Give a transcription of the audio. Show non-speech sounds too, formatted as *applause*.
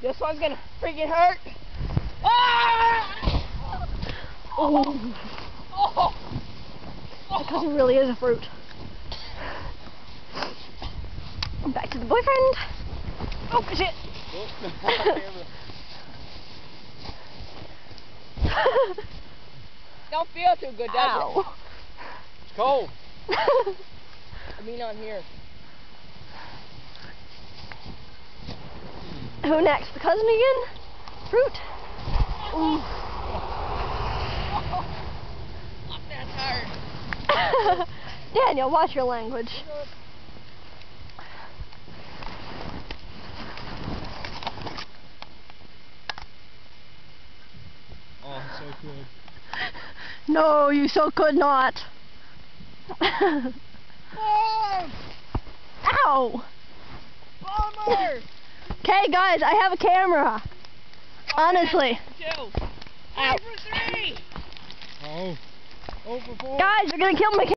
this one's gonna freaking hurt. Ah! Oh, Oh! because it really is a fruit. Back to the boyfriend. Oh shit. *laughs* Don't feel too good, does Ow. It's cold. *laughs* I mean on here. Who next? The cousin again? Fruit. Ooh. That's *laughs* hard. Daniel, watch your language. Oh, so good. No, you so could not. Oh! Ow! Bummer! Okay, guys, I have a camera. Honestly. Two. Ow. Three three! Oh. Oh for four. Guys, you're gonna kill my